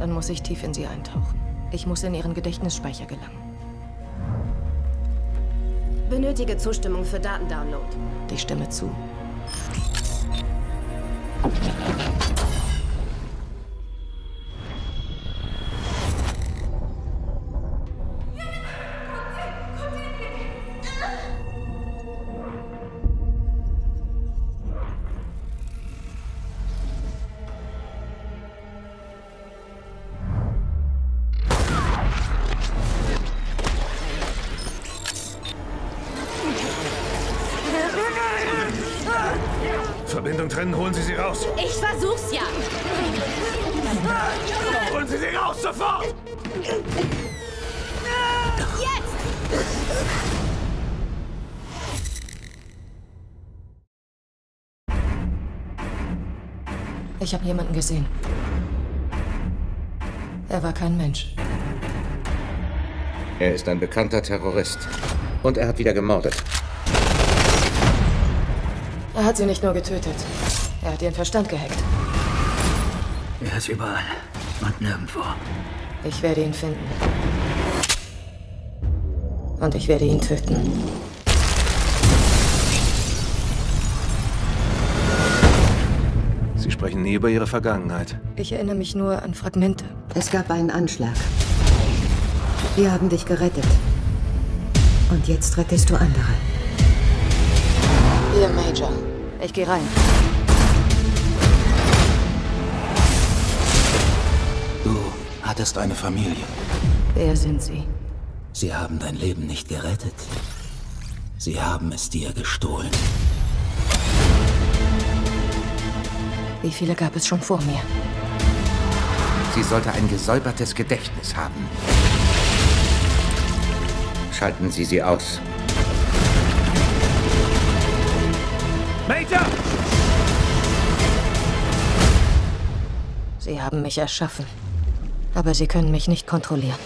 Dann muss ich tief in sie eintauchen. Ich muss in ihren Gedächtnisspeicher gelangen. Benötige Zustimmung für Datendownload. Ich stimme zu. Verbindung trennen, holen Sie sie raus. Ich versuch's ja. Holen Sie sie raus, sofort! Jetzt! Ich habe jemanden gesehen. Er war kein Mensch. Er ist ein bekannter Terrorist. Und er hat wieder gemordet. Er hat sie nicht nur getötet. Er hat ihren Verstand gehackt. Er ist überall und nirgendwo. Ich werde ihn finden. Und ich werde ihn töten. Sie sprechen nie über Ihre Vergangenheit. Ich erinnere mich nur an Fragmente. Es gab einen Anschlag. Wir haben dich gerettet. Und jetzt rettest du andere. Hier, Major. Ich gehe rein. Du hattest eine Familie. Wer sind Sie? Sie haben dein Leben nicht gerettet. Sie haben es dir gestohlen. Wie viele gab es schon vor mir? Sie sollte ein gesäubertes Gedächtnis haben. Schalten Sie sie aus. Major! Sie haben mich erschaffen. Aber Sie können mich nicht kontrollieren.